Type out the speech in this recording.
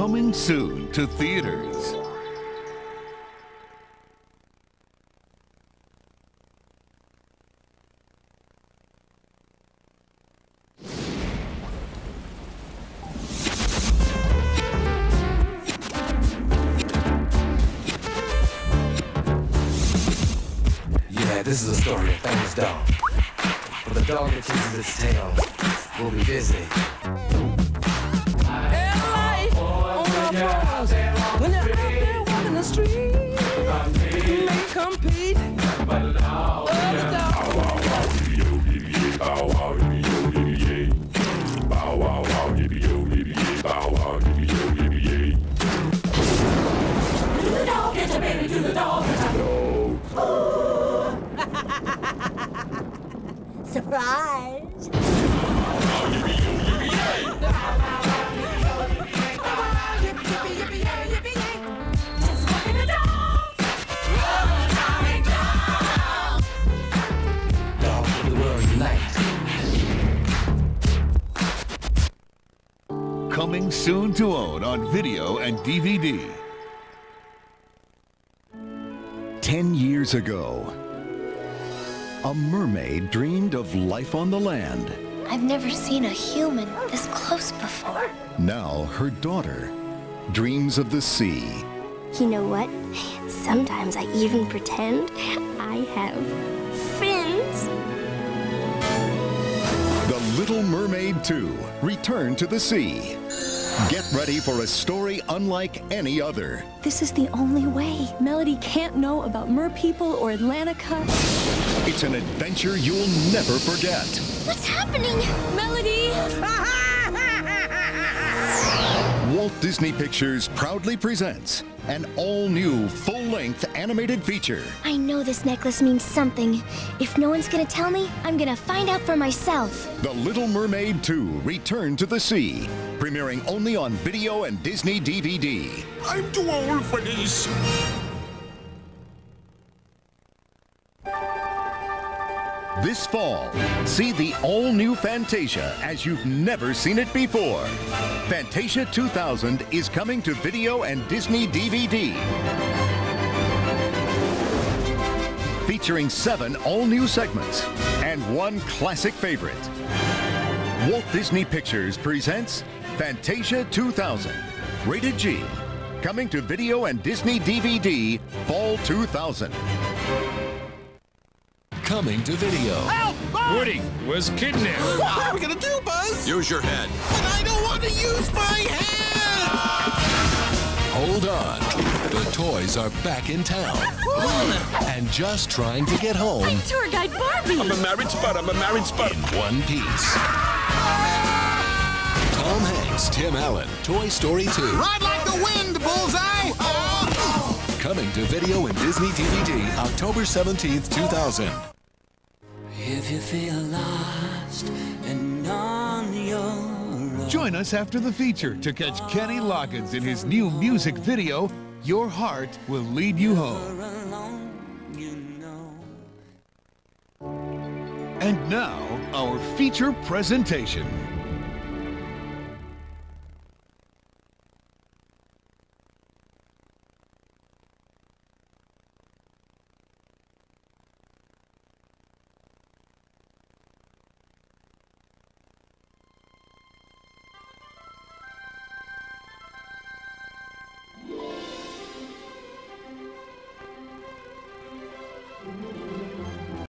Coming soon to theaters. Yeah, this is a story of famous dog. But the dog that chases its tail will be busy. Surprise! Of the world unite. Coming soon to own on video and DVD. Ten years ago, a mermaid dreamed of life on the land. I've never seen a human this close before. Now her daughter dreams of the sea. You know what? Sometimes I even pretend I have fins. The Little Mermaid 2 Return to the Sea. Get ready for a story unlike any other. This is the only way. Melody can't know about mer people or Atlantica. It's an adventure you'll never forget. What's happening? Melody! Walt Disney Pictures proudly presents an all-new full-length animated feature. I know this necklace means something. If no one's gonna tell me, I'm gonna find out for myself. The Little Mermaid 2 Return to the Sea. Premiering only on video and Disney DVD. I'm too old for this. This fall, see the all-new Fantasia as you've never seen it before. Fantasia 2000 is coming to video and Disney DVD. Featuring seven all-new segments and one classic favorite. Walt Disney Pictures presents Fantasia 2000, rated G. Coming to video and Disney DVD fall 2000. Coming to video. Woody was kidnapped. What are we gonna do, Buzz? Use your head. But I don't want to use my hand. Hold on. The toys are back in town. and just trying to get home Tour guide Barbie! I'm a married spud. I'm a married spud. in one piece. Tom Hanks, Tim Allen, Toy Story 2. Ride like the wind, bullseye. Coming to video and Disney DVD October 17th, 2000. If you feel lost and on your own. Join us after the feature to catch Kenny Loggins in his new music video, Your Heart Will Lead You Home. alone, you know. And now, our feature presentation.